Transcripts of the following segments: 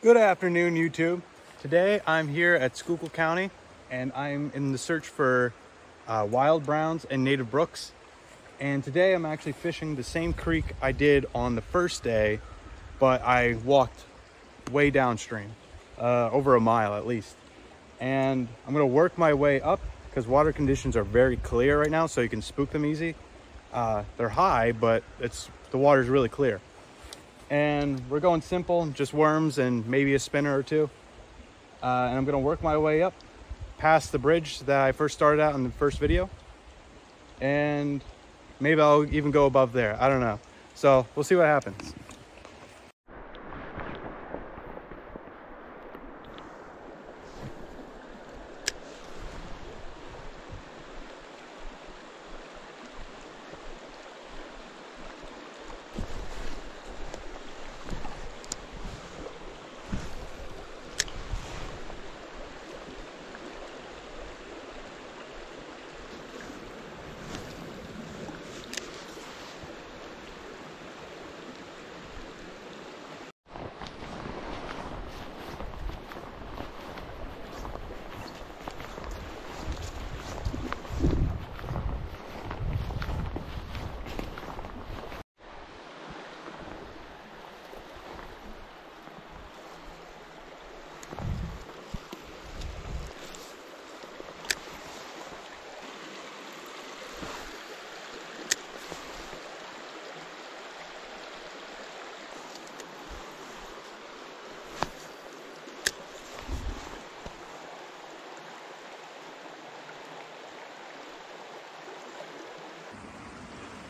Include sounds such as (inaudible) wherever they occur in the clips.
Good afternoon, YouTube. Today I'm here at Schuylkill County and I'm in the search for uh, wild browns and native brooks. And today I'm actually fishing the same creek I did on the first day, but I walked way downstream, uh, over a mile at least. And I'm gonna work my way up because water conditions are very clear right now, so you can spook them easy. Uh, they're high, but it's the water's really clear and we're going simple, just worms and maybe a spinner or two. Uh, and I'm gonna work my way up past the bridge that I first started out in the first video. And maybe I'll even go above there, I don't know. So we'll see what happens.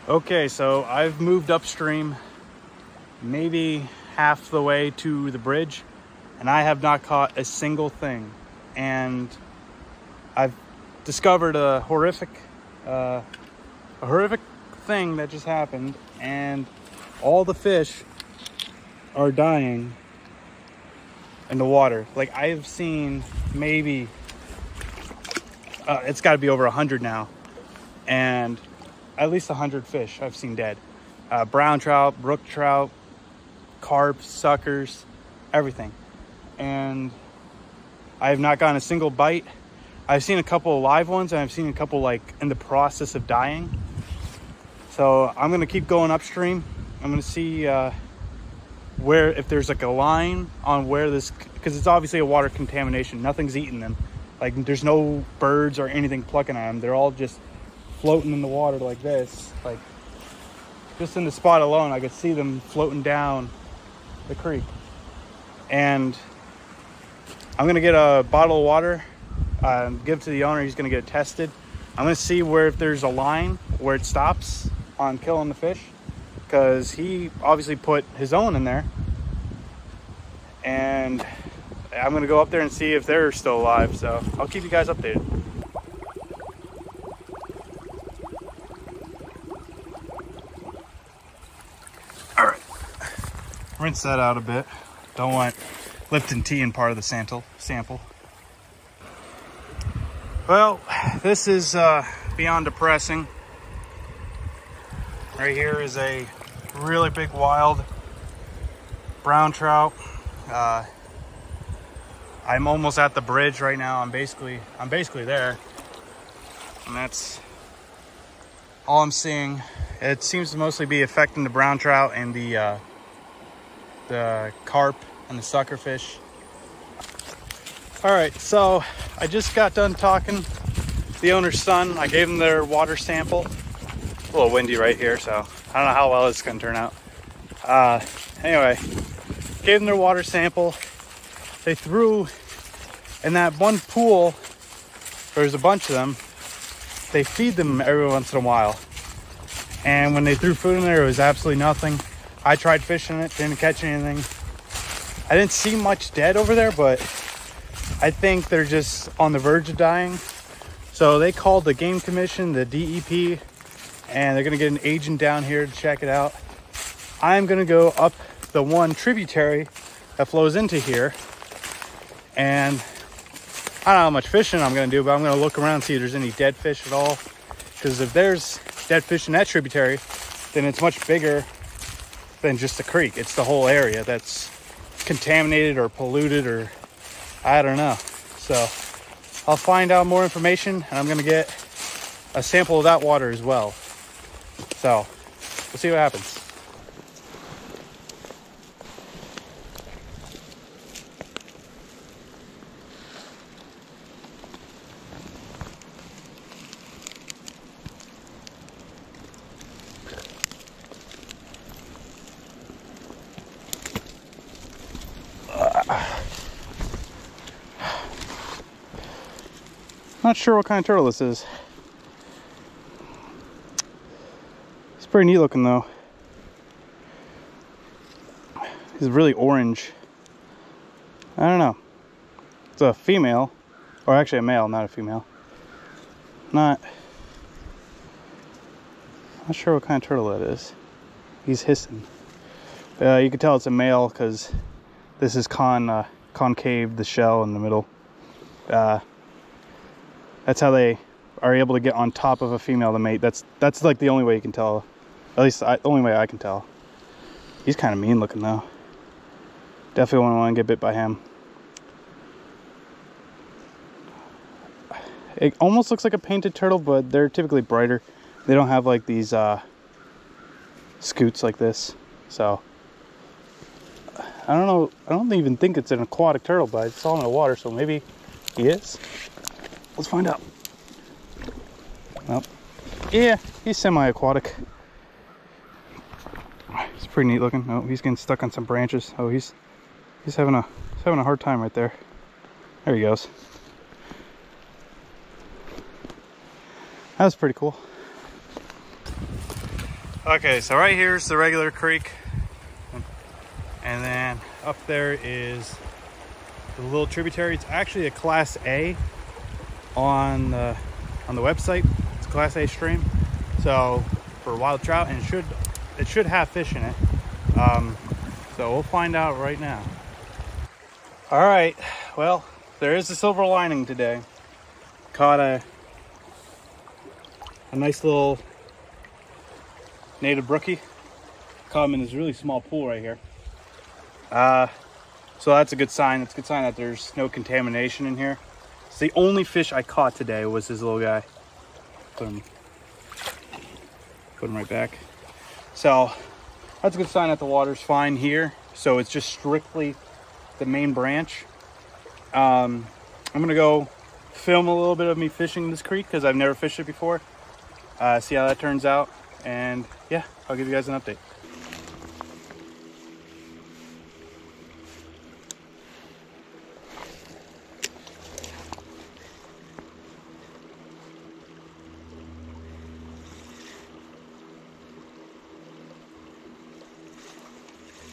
Okay, so I've moved upstream maybe half the way to the bridge and I have not caught a single thing. And I've discovered a horrific, uh, a horrific thing that just happened and all the fish are dying in the water. Like I've seen maybe, uh, it's gotta be over a hundred now. And at least 100 fish I've seen dead. Uh, brown trout, brook trout, carp, suckers, everything. And I have not gotten a single bite. I've seen a couple of live ones and I've seen a couple like in the process of dying. So I'm gonna keep going upstream. I'm gonna see uh, where, if there's like a line on where this, because it's obviously a water contamination. Nothing's eating them. Like there's no birds or anything plucking at them. They're all just floating in the water like this. Like just in the spot alone, I could see them floating down the creek. And I'm gonna get a bottle of water, uh, give to the owner. He's gonna get it tested. I'm gonna see where if there's a line where it stops on killing the fish, because he obviously put his own in there. And I'm gonna go up there and see if they're still alive. So I'll keep you guys updated. Rinse that out a bit. Don't want Lipton tea in part of the sample. sample. Well, this is uh, beyond depressing. Right here is a really big wild brown trout. Uh, I'm almost at the bridge right now. I'm basically, I'm basically there. And that's all I'm seeing. It seems to mostly be affecting the brown trout and the uh, the carp and the suckerfish. All right, so I just got done talking the owner's son. I gave him their water sample. a little windy right here, so I don't know how well it's gonna turn out. Uh, anyway, gave them their water sample. They threw in that one pool, there's a bunch of them, they feed them every once in a while. And when they threw food in there, it was absolutely nothing. I tried fishing it, didn't catch anything. I didn't see much dead over there, but I think they're just on the verge of dying. So they called the game commission, the DEP, and they're gonna get an agent down here to check it out. I'm gonna go up the one tributary that flows into here. And I don't know how much fishing I'm gonna do, but I'm gonna look around see if there's any dead fish at all. Because if there's dead fish in that tributary, then it's much bigger than just the creek. It's the whole area that's contaminated or polluted or I don't know. So I'll find out more information and I'm gonna get a sample of that water as well. So we'll see what happens. Not sure what kind of turtle this is. It's pretty neat looking though. He's really orange. I don't know. It's a female, or actually a male, not a female. Not, not sure what kind of turtle that is. He's hissing. Uh, you can tell it's a male because this is con uh, concave, the shell in the middle. Uh, that's how they are able to get on top of a female to mate. That's that's like the only way you can tell. At least the only way I can tell. He's kind of mean looking though. Definitely wouldn't want to get bit by him. It almost looks like a painted turtle, but they're typically brighter. They don't have like these uh, scutes like this. So I don't know. I don't even think it's an aquatic turtle, but it's all in the water, so maybe he is. Let's find out. Well, yeah, he's semi-aquatic. It's pretty neat looking. Oh, he's getting stuck on some branches. Oh, he's he's having a he's having a hard time right there. There he goes. That was pretty cool. Okay, so right here is the regular creek. And then up there is the little tributary. It's actually a class A on the on the website. It's Class A stream, so for wild trout, and it should it should have fish in it. Um, so we'll find out right now. All right, well, there is a silver lining today. Caught a a nice little native brookie. Caught him in this really small pool right here. Uh, so that's a good sign. It's a good sign that there's no contamination in here. So the only fish I caught today was this little guy. Put him, put him right back. So that's a good sign that the water's fine here. So it's just strictly the main branch. Um, I'm gonna go film a little bit of me fishing this creek because I've never fished it before. Uh, see how that turns out. And yeah, I'll give you guys an update.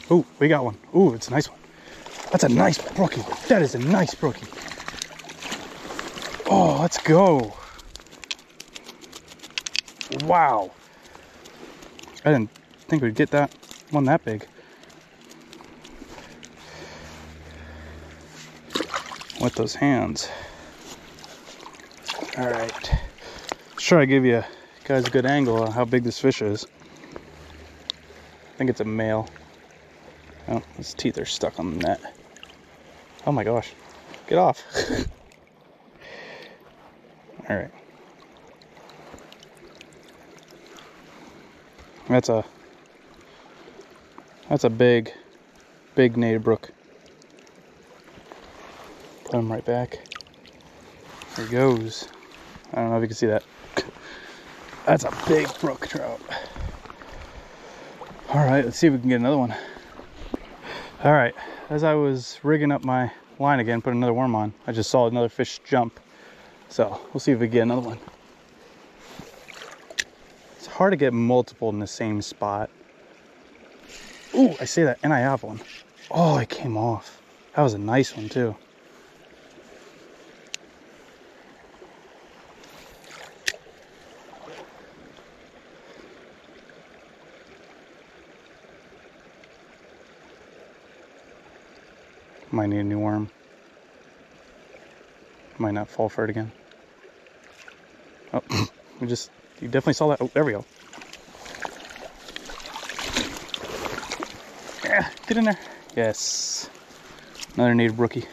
Oh, we got one. Oh, it's a nice one. That's a nice brookie. That is a nice brookie. Oh, let's go. Wow. I didn't think we'd get that one that big. With those hands. All right. Try to give you guys a good angle on how big this fish is. I think it's a male. Oh, his teeth are stuck on the net. Oh my gosh. Get off. (laughs) All right. That's a that's a big, big native brook. Put him right back. There he goes. I don't know if you can see that. That's a big brook trout. All right, let's see if we can get another one. All right, as I was rigging up my line again, put another worm on, I just saw another fish jump. So we'll see if we get another one. It's hard to get multiple in the same spot. Ooh, I see that, and I have one. Oh, it came off. That was a nice one too. Might need a new worm. Might not fall for it again. Oh, (coughs) we just, you definitely saw that. Oh, there we go. Yeah, get in there. Yes. Another native brookie.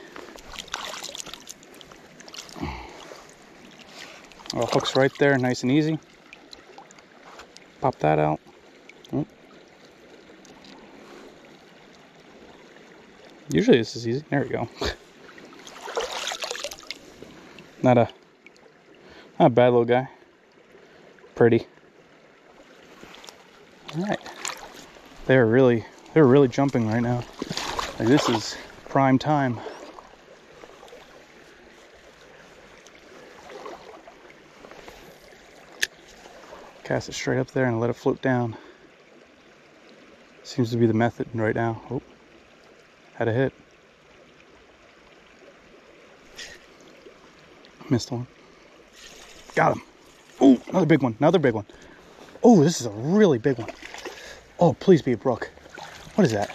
Well, hook's right there, nice and easy. Pop that out. Oh. Usually this is easy. There we go. not a not a bad little guy. Pretty. Alright. They're really they're really jumping right now. Like this is prime time. Cast it straight up there and let it float down. Seems to be the method right now. Oh, had a hit. Missed one. Got him. Oh, another big one. Another big one. Oh, this is a really big one. Oh, please be a brook. What is that?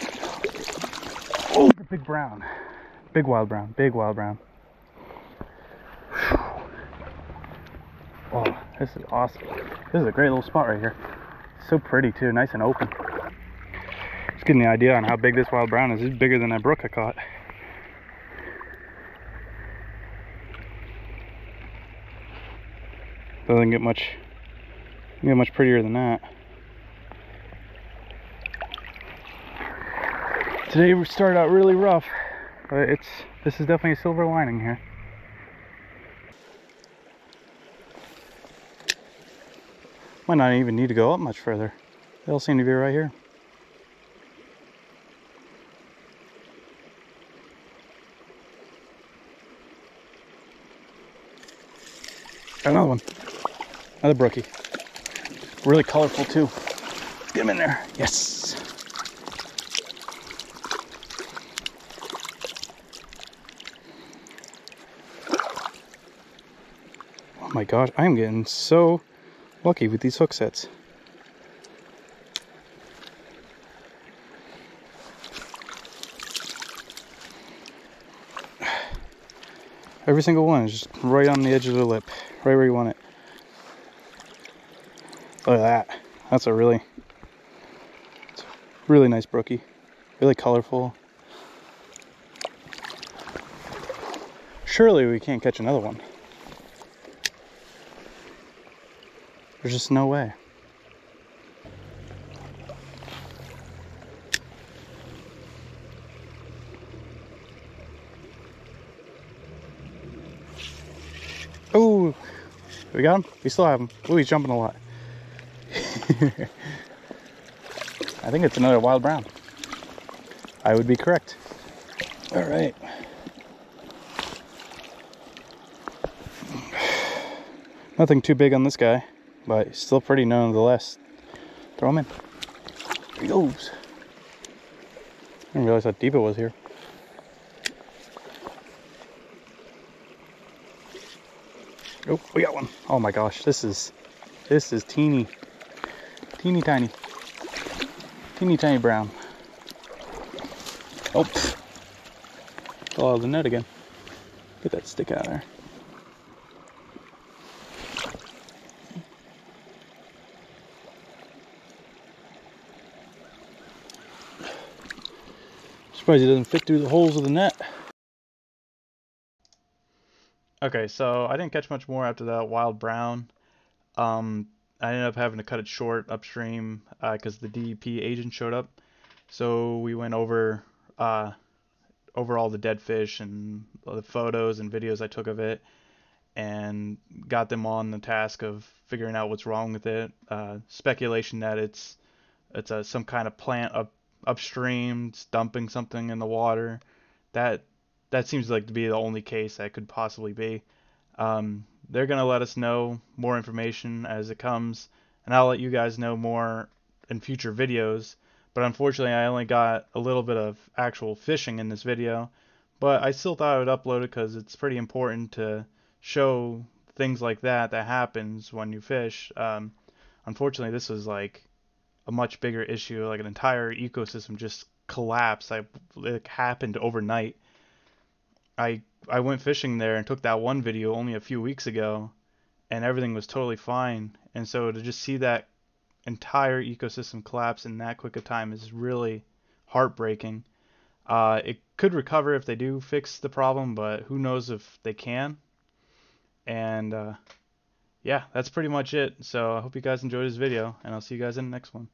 Oh, big brown. Big wild brown. Big wild brown. Oh, this is awesome. This is a great little spot right here. So pretty too, nice and open. Just getting the idea on how big this wild brown is. It's bigger than that brook I caught. Doesn't get much get much prettier than that. Today we started out really rough, but it's this is definitely a silver lining here. Might not even need to go up much further. They all seem to be right here. Another one. Another brookie. Really colorful too. Let's get him in there. Yes. Oh my god, I'm getting so lucky with these hook sets. Every single one is just right on the edge of the lip, right where you want it. Look at that. That's a really, really nice brookie. Really colorful. Surely we can't catch another one. There's just no way. Oh, we got him? We still have him. Oh, he's jumping a lot. (laughs) I think it's another wild brown. I would be correct. All right. Nothing too big on this guy but still pretty nonetheless. Throw him in. There he goes. I didn't realize how deep it was here. Oh, we got one. Oh my gosh, this is this is teeny, teeny tiny, teeny tiny brown. Oh, fell out of the net again. Get that stick out of there. Surprised he doesn't fit through the holes of the net. Okay, so I didn't catch much more after that wild brown. Um, I ended up having to cut it short upstream because uh, the DEP agent showed up. So we went over uh, over all the dead fish and the photos and videos I took of it, and got them on the task of figuring out what's wrong with it. Uh, speculation that it's it's a, some kind of plant up upstream, dumping something in the water. That that seems like to be the only case that could possibly be. Um, they're gonna let us know more information as it comes, and I'll let you guys know more in future videos. But unfortunately, I only got a little bit of actual fishing in this video. But I still thought I would upload it because it's pretty important to show things like that that happens when you fish. Um, unfortunately, this was like a much bigger issue. Like an entire ecosystem just collapsed. I, it happened overnight. I I went fishing there and took that one video only a few weeks ago, and everything was totally fine. And so to just see that entire ecosystem collapse in that quick a time is really heartbreaking. Uh, it could recover if they do fix the problem, but who knows if they can. And uh, yeah, that's pretty much it. So I hope you guys enjoyed this video, and I'll see you guys in the next one.